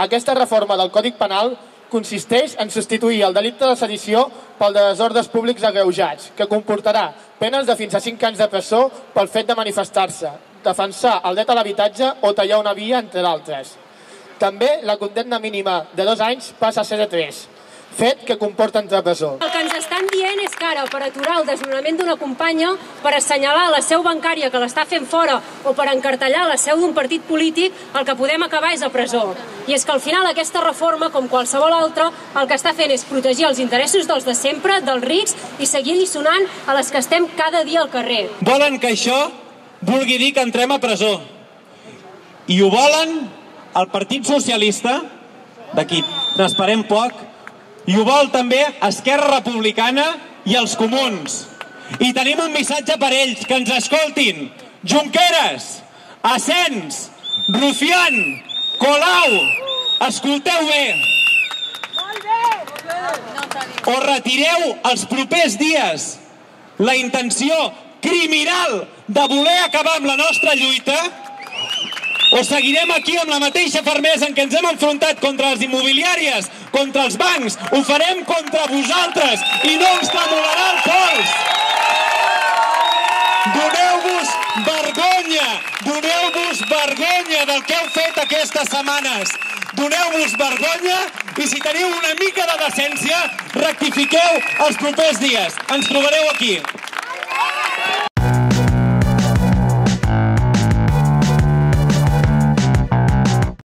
Aquesta reforma del Còdic Penal consisteix en substituir el delicte de sedició pel de desordres públics agreujats, que comportarà penes de fins a 5 anys de presó pel fet de manifestar-se, defensar el dret a l'habitatge o tallar una via, entre d'altres. També la condemna mínima de dos anys passa a ser de 3, fet que comporta entrar a presó. El que ens estan dient és que ara, per aturar el desnonament d'una companya, per assenyalar la seu bancària que l'està fent fora o per encartellar la seu d'un partit polític, el que podem acabar és a presó. I és que al final aquesta reforma, com qualsevol altra, el que està fent és protegir els interessos dels de sempre, dels rics, i seguir dissonant a les que estem cada dia al carrer. Volen que això vulgui dir que entrem a presó. I ho volen el Partit Socialista, d'aquí n'esperem poc, i ho vol també Esquerra Republicana i els comuns. I tenim un missatge per ells, que ens escoltin. Junqueras, Asens, Rufián, Colau, escolteu bé. O retireu els propers dies la intenció criminal de voler acabar amb la nostra lluita o seguirem aquí amb la mateixa fermesa en què ens hem enfrontat contra les immobiliàries, contra els bancs, ho farem contra vosaltres i no ens tremolarà el pols. Doneu-vos vergonya, doneu-vos vergonya del que heu fet aquestes setmanes. Doneu-vos vergonya i si teniu una mica de decència, rectifiqueu els propers dies. Ens trobareu aquí.